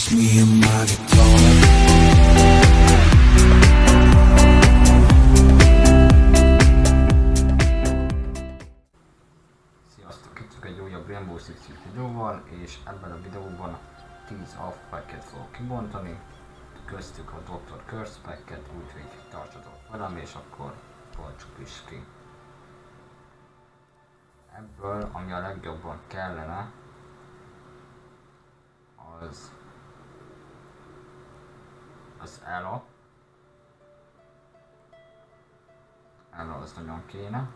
just me and my. Sziasztok, itt egy újabb Rainbow Six videóval, és ebben a videóban 10 off packet fogok kibontani, köztük a Dr. Curse packet, úgyhogy tartsatok velem, és akkor bontsuk is ki. Ebből, ami a legjobban kellene, az az Ela. Ela az nagyon kéne.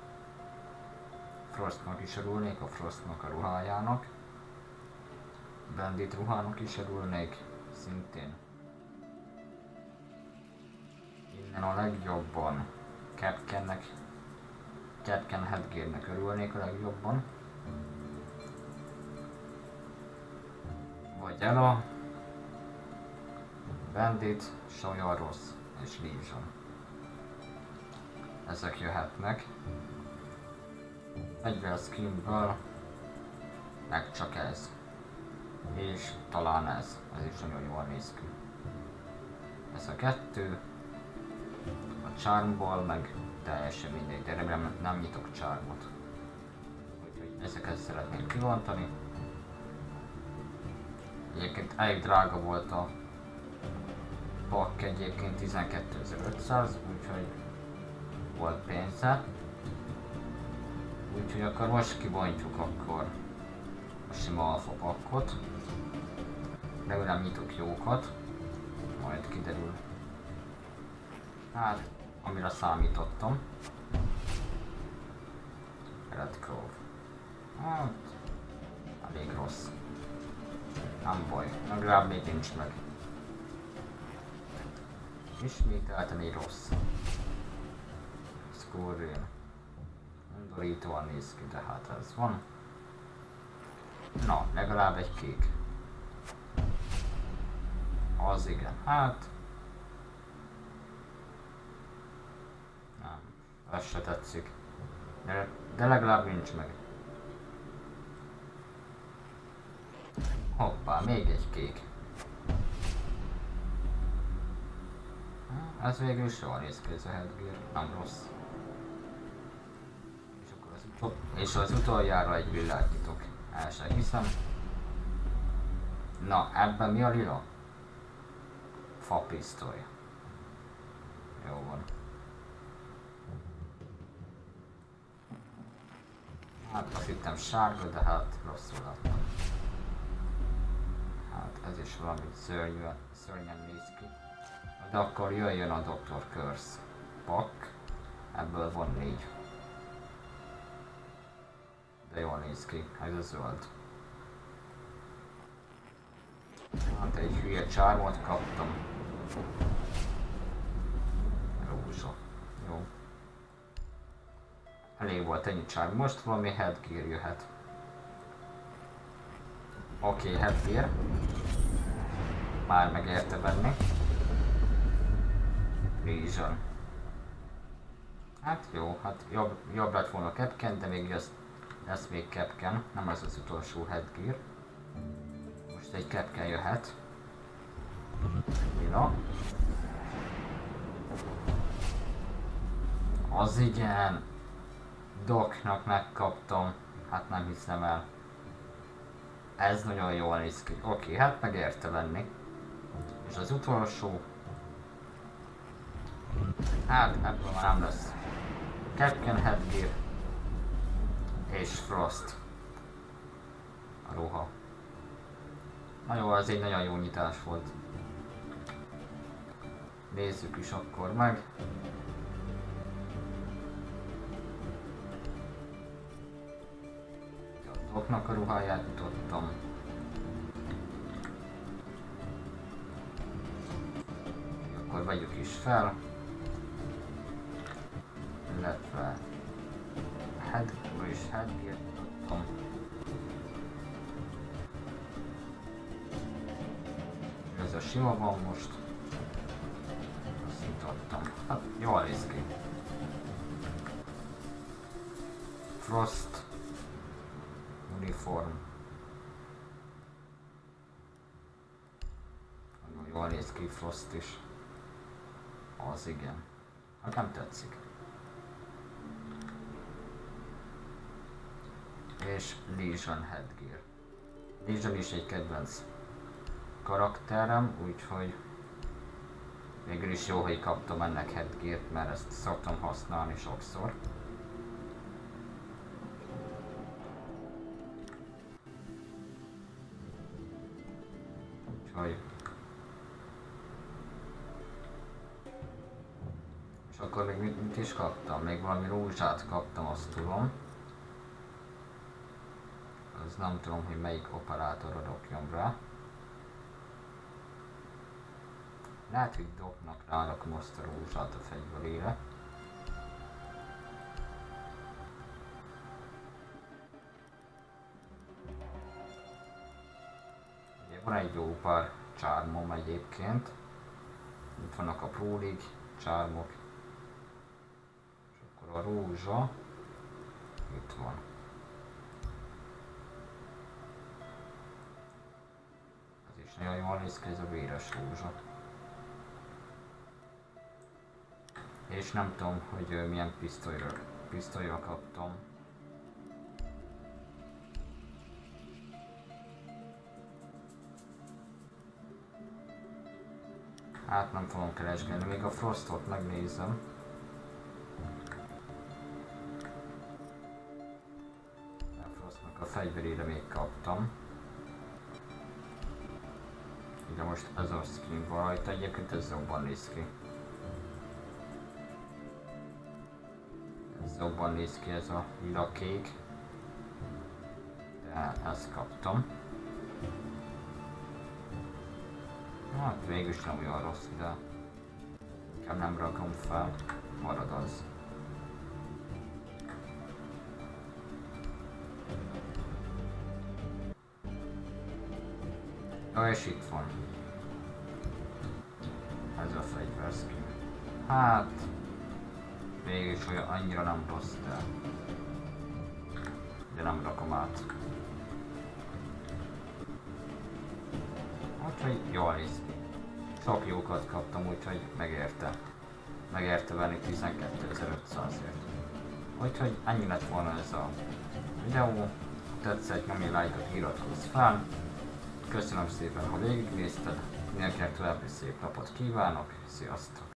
Frostnak is örülnék, a Frostnak a ruhájának. Bandit ruhának is örülnék, szintén. Innen a legjobban Capcannek, Capcan Headgearnek örülnék a legjobban. Vagy Ela, Bandit, Sajaros és Legion. Ezek jöhetnek fegyver skinből, meg csak ez. És talán ez, ez is nagyon jól néz ki. Ez a kettő, a charmból meg teljesen mindegy, de remélem nem nyitok charmot. Úgyhogy ezeket szeretném kivontani. Egyébként elég drága volt a pak egyébként 12.500, úgyhogy volt pénze. Úgyhogy akkor most kibontjuk akkor a sima alfa pakkot. Remélem nyitok jókat, majd kiderül. Hát, amire számítottam. Red Grove. Hát, elég rossz. Nem baj, legalább még nincs meg. Ismételten egy rossz. Scorrion. Undorítóan néz ki, de hát ez van. Na, legalább egy kék. Az igen, hát... Nem, ez se tetszik. De, de legalább nincs meg. Hoppá, még egy kék. Ez végül a headgear, nem rossz. És akkor az, utol- és az utoljára egy villát nyitok. El sem hiszem. Na, ebben mi a lila? Fapisztoly. Jó van. Hát azt hittem sárga, de hát rosszul láttam. Hát ez is valami szörnyűen, szörnyen néz ki. De akkor jöjjön a Dr. Curse pak. Ebből van négy. De jól néz ki, ez a zöld. Hát egy hülye csármot kaptam. Rózsa. Jó. Elég volt ennyi csár. Most valami headgear jöhet. Oké, okay, headgear. Már megérte venni. Vision. Hát jó, hát jobb, jobb lett volna Capcan, de még lesz, lesz még Capcan, nem ez az utolsó headgear. Most egy Capcan jöhet. Lila. Az igen. Doknak megkaptam. Hát nem hiszem el. Ez nagyon jól néz ki. Oké, hát megérte venni. És az utolsó Hát már nem lesz. Capcan Headgear és Frost. A ruha. Na jó, ez egy nagyon jó nyitás volt. Nézzük is akkor meg. A Doknak a ruháját nyitottam. Akkor vegyük is fel illetve head, vagyis headgear tudtam. Ez a sima van most. Azt nyitottam. Hát jól néz ki. Frost uniform. Jól néz ki Frost is. Az igen. Nekem tetszik. És Legion Headgear. Legion is egy kedvenc karakterem, úgyhogy végül is jó, hogy kaptam ennek headgear mert ezt szoktam használni sokszor. Úgyhogy... És akkor még mit is kaptam? Még valami rózsát kaptam, azt tudom. Az nem tudom, hogy melyik operátorra dobjam rá. Lehet, hogy dobnak rárak most a rózsát a fegyverére. Ugye van egy jó pár csármom egyébként. Itt vannak a Pro csármok. És akkor a rózsa itt van. Is nagyon jól néz ki ez a véres rózsa. És nem tudom, hogy milyen pisztolyra, pisztolyra kaptam. Hát nem fogom keresgélni, még a Frostot megnézem. A Frostnak a fegyverére még kaptam. De most ez a skin van rajta, egyébként ez jobban néz ki. Ez jobban néz ki ez a lila kék. De ezt kaptam. Hát végül is nem olyan rossz, de inkább nem rakom fel, marad az. Jó, és itt van. Fegyverskin. Hát, mégis olyan annyira nem rossz, de... De nem rakom át. Úgyhogy jól néz ki. Sok jókat kaptam, úgyhogy megérte. Megérte venni 12.500-ért. Úgyhogy ennyi lett volna ez a videó. Tetszett, nyomj lájkot, iratkozz fel. Köszönöm szépen, ha végignézted. Mindenkinek további szép napot kívánok. Sziasztok!